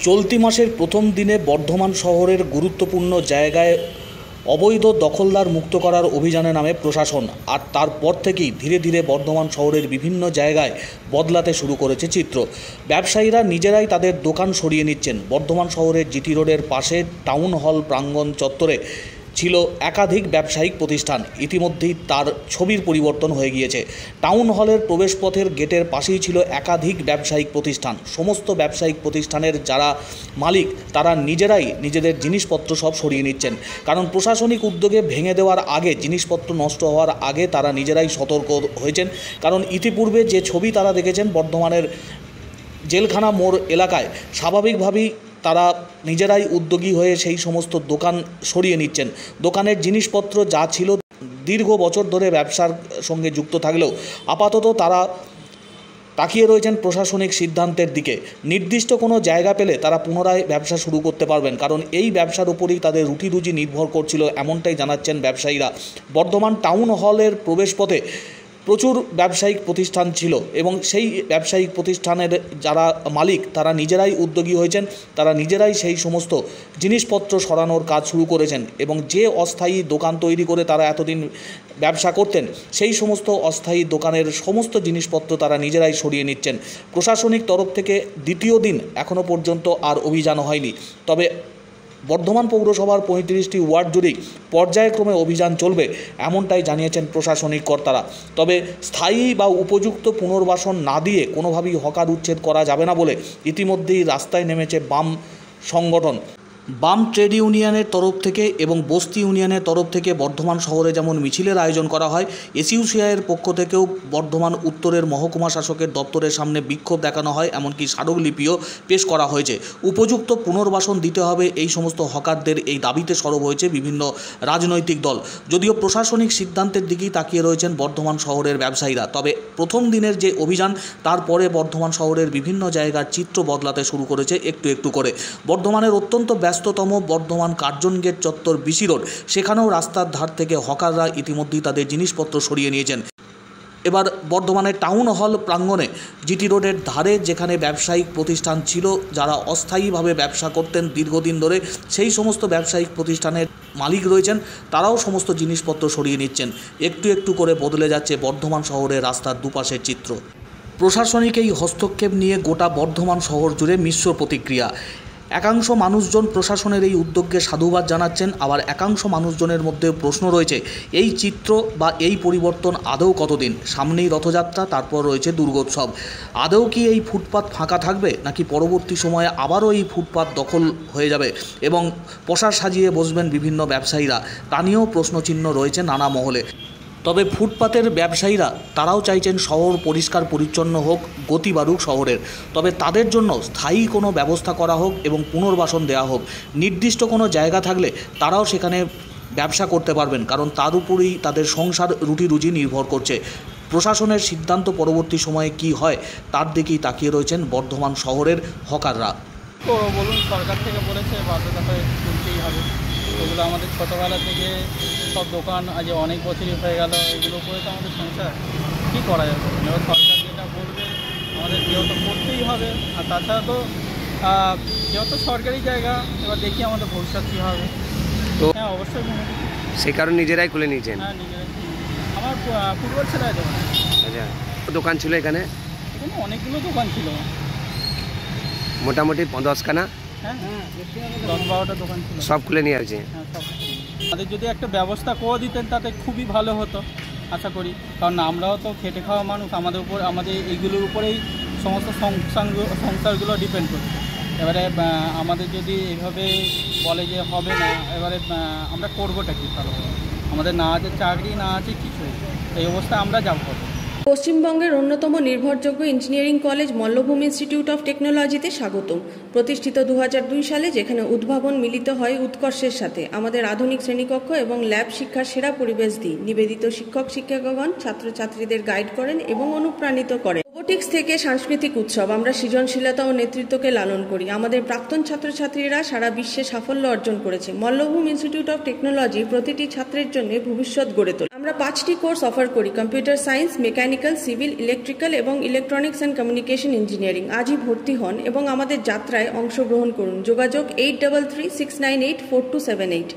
চলতি মাসের প্রথম দিনে বর্ধমান শহরের গুরুত্বপূর্ণ জায়গায় অবৈধ দখলদার মুক্ত করার অভিযানে নামে প্রশাসন। আর তারপর থেকেই ধীরে ধীরে বর্ধমান শহরের বিভিন্ন জায়গায় বদলাতে শুরু করেছে চিত্র। ব্যবসায়ীরা নিজেরাই তাদের দোকান সরিয়ে নিচ্ছেন। বর্ধমান শহরের জিটি রোডের পাশে টাউন হল প্রাঙ্গণ চত্বরে ছিল একাধিক ব্যবসায়িক প্রতিষ্ঠান। ইতিমধ্যেই তার ছবির পরিবর্তন হয়ে গিয়েছে। টাউন হলের প্রবেশপথের গেটের পাশেই ছিল একাধিক ব্যবসায়িক প্রতিষ্ঠান। সমস্ত ব্যবসায়িক প্রতিষ্ঠানের যারা মালিক, তারা নিজেরাই নিজেদের জিনিসপত্র সব সরিয়ে নিচ্ছেন। কারণ প্রশাসনিক উদ্যোগে ভেঙে দেওয়ার আগে জিনিসপত্র নষ্ট হওয়ার আগে তারা নিজেরাই সতর্ক হয়েছেন। কারণ ইতিপূর্বে যে ছবি তারা দেখেছেন বর্ধমানের জেলখানা মোড় এলাকায়, স্বাভাবিকভাবেই তারা নিজেরাই উদ্যোগী হয়ে সেই সমস্ত দোকান সরিয়ে নিচ্ছেন। দোকানের জিনিসপত্র যা ছিল দীর্ঘ বছর ধরে ব্যবসার সঙ্গে যুক্ত থাকলেও আপাতত তারা তাকিয়ে রয়েছেন প্রশাসনিক সিদ্ধান্তের দিকে। নির্দিষ্ট কোনো জায়গা পেলে তারা পুনরায় ব্যবসা শুরু করতে পারবেন, কারণ এই ব্যবসার উপরেই তাদের রুটি রুজি নির্ভর করছিল, এমনটাই জানাচ্ছেন ব্যবসায়ীরা। বর্ধমান টাউন হলের প্রবেশপথে প্রচুর ব্যবসায়িক প্রতিষ্ঠান ছিল এবং সেই ব্যবসায়িক প্রতিষ্ঠানের যারা মালিক, তারা নিজেরাই উদ্যোগী হয়েছেন, তারা নিজেরাই সেই সমস্ত জিনিসপত্র সরানোর কাজ শুরু করেছেন এবং যে অস্থায়ী দোকান তৈরি করে তারা এতদিন ব্যবসা করতেন, সেই সমস্ত অস্থায়ী দোকানের সমস্ত জিনিসপত্র তারা নিজেরাই সরিয়ে নিচ্ছেন। প্রশাসনিক তরফ থেকে দ্বিতীয় দিন এখনও পর্যন্ত আর অভিযান হয়নি। তবে বর্ধমান পৌরসভার পঁয়ত্রিশটি ওয়ার্ড জুড়েই পর্যায়ক্রমে অভিযান চলবে, এমনটাই জানিয়েছেন প্রশাসনিক কর্তারা। তবে স্থায়ী বা উপযুক্ত পুনর্বাসন না দিয়ে কোনোভাবেই হকার উচ্ছেদ করা যাবে না বলে ইতিমধ্যেই রাস্তায় নেমেছে বাম সংগঠন। বাম ট্রেড ইউনিয়নের তরফ থেকে এবং বস্তি ইউনিয়নের তরফ থেকে বর্ধমান শহরে যেমন মিছিলের আয়োজন করা হয়, এসইউসিআইয়ের পক্ষ থেকেও বর্ধমান উত্তরের মহকুমা শাসকের দপ্তরের সামনে বিক্ষোভ দেখানো হয়, এমনকি স্মারকলিপিও পেশ করা হয়েছে। উপযুক্ত পুনর্বাসন দিতে হবে এই সমস্ত হকারদের এই দাবিতে সরব হয়েছে বিভিন্ন রাজনৈতিক দল। যদিও প্রশাসনিক সিদ্ধান্তের দিকেই তাকিয়ে রয়েছেন বর্ধমান শহরের ব্যবসায়ীরা, তবে প্রথম দিনের যে অভিযান তারপরে বর্ধমান শহরের বিভিন্ন জায়গার চিত্র বদলাতে শুরু করেছে একটু একটু করে। বর্ধমানের অত্যন্ত ব্যস্ততম বর্ধমান কার্জন গেট চত্বর বিসি রোড, সেখানেও রাস্তার ধার থেকে হকাররা ইতিমধ্যেই তাদের জিনিসপত্র সরিয়ে নিয়েছেন। এবার বর্ধমানের টাউন হল প্রাঙ্গণে জিটি রোডের ধারে যেখানে ব্যবসায়িক প্রতিষ্ঠান ছিল, যারা অস্থায়ীভাবে ব্যবসা করতেন দীর্ঘদিন ধরে, সেই সমস্ত ব্যবসায়িক প্রতিষ্ঠানের মালিক রয়েছেন, তারাও সমস্ত জিনিসপত্র সরিয়ে নিচ্ছেন। একটু একটু করে বদলে যাচ্ছে বর্ধমান শহরের রাস্তার দুপাশের চিত্র। প্রশাসনিক এই হস্তক্ষেপ নিয়ে গোটা বর্ধমান শহর জুড়ে মিশ্র প্রতিক্রিয়া। একাংশ মানুষজন প্রশাসনের এই উদ্যোগকে সাধুবাদ জানাচ্ছেন, আবার একাংশ মানুষজনের মধ্যে প্রশ্ন রয়েছে, এই চিত্র বা এই পরিবর্তন আদৌ কতদিন? সামনেই রথযাত্রা, তারপর রয়েছে দুর্গোৎসব। আদৌ কি এই ফুটপাত ফাঁকা থাকবে, নাকি পরবর্তী সময়ে আবারও এই ফুটপাত দখল হয়ে যাবে? এবং পশা সাজিয়ে বসবেন বিভিন্ন ব্যবসায়ীরা, তা নিয়েও প্রশ্নচিহ্ন রয়েছে নানা মহলে। তবে ফুটপাতের ব্যবসায়ীরা তারাও চাইছেন শহর পরিষ্কার পরিচ্ছন্ন হোক, গতি বাড়ুক শহরের। তবে তাদের জন্য স্থায়ী কোনো ব্যবস্থা করা হোক এবং পুনর্বাসন দেওয়া হোক। নির্দিষ্ট কোনো জায়গা থাকলে তারাও সেখানে ব্যবসা করতে পারবেন, কারণ তার উপরেই তাদের সংসার রুটি রুজি নির্ভর করছে। প্রশাসনের সিদ্ধান্ত পরবর্তী সময়ে কি হয়, তার দিকেই তাকিয়ে রয়েছেন বর্ধমান শহরের হকাররা। তো বলুন সরকার থেকে বলেছে বাধ্যতায় তুলতেই হবে। এগুলো আমাদের ছোটোবেলা থেকে সব দোকান আজ অনেক বছরই হয়ে গেল এগুলো করে তো আমাদের সংসার। কী করা যাবে? এবার সরকার যেটা বলবে আমাদের যেহেতু করতেই হবে। আর তাছাড়া তো যেহেতু সরকারি জায়গা এবার দেখি আমাদের ভবিষ্যৎ কী হবে। তো- হ্যাঁ অবশ্যই। সেই কারণে নিজেরাই খুলে নিয়েছেন? হ্যাঁ নিজেরাই আমার ফুটবল ছেলে দোকান আচ্ছা। দোকান ছিল এখানে? এখানে অনেকগুলো দোকান ছিল। মোটামুটি দশখানা সব খুলে নিয়ে হ্যাঁ, আমাদের যদি একটা ব্যবস্থা করে দিতেন তাতে খুবই ভালো হতো আশা করি। কারণ আমরাও তো খেটে খাওয়া মানুষ আমাদের উপর আমাদের এইগুলোর উপরেই সমস্ত সংসারগুলো ডিপেন্ড করছে। এবারে আমাদের যদি এইভাবে বলে যে হবে না এবারে আমরা করবোটা কি তাহলে? আমাদের না আছে চাকরি না আছে কিছুই এই অবস্থায় আমরা যাব? পশ্চিমবঙ্গের অন্যতম নির্ভরযোগ্য engineering college Mallabhumi institute of টেকনোলজিতে স্বাগতম। প্রতিষ্ঠিত দু হাজার দুই সালে যেখানে উদ্ভাবন মিলিত হয় উৎকর্ষের সাথে। আমাদের আধুনিক শ্রেণীকক্ষ এবং ল্যাব শিক্ষার সেরা পরিবেশ দিই নিবেদিত শিক্ষক শিক্ষকগণ ছাত্রছাত্রীদের গাইড করেন এবং অনুপ্রাণিত করেন। রোবোটিক্স থেকে সাংস্কৃতিক উৎসব। আমরা সৃজনশীলতা ও নেতৃত্বকে লালন করি। আমাদের প্রাক্তন ছাত্রছাত্রীরা সারা বিশ্বে সাফল্য অর্জন করেছে। মল্লভূম ইনস্টিটিউট অফ টেকনোলজি প্রতিটি ছাত্রের জন্য ভবিষ্যৎ গড়ে তোলে। আমরা পাঁচটি কোর্স অফার করি computer science mechanical civil electrical এবং ইলেকট্রনিক্স অ্যান্ড কমিউনিকেশন ইঞ্জিনিয়ারিং আজই ভর্তি হন এবং আমাদের যাত্রায় অংশগ্রহণ করুন। যোগাযোগ eight double three six nine eight four two seven eight